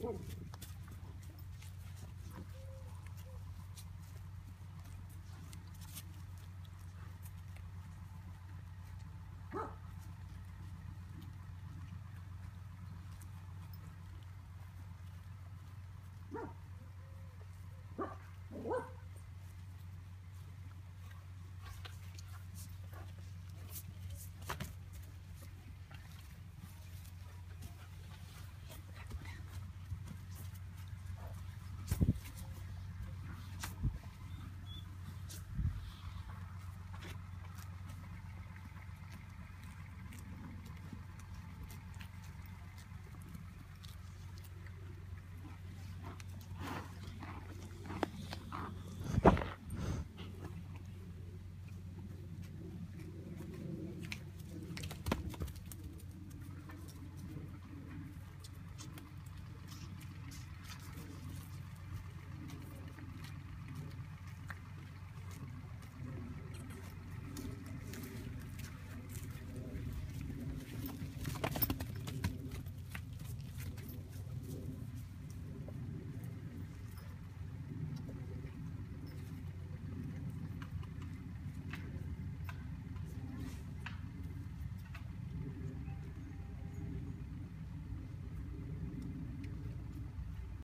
No.